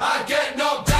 I get no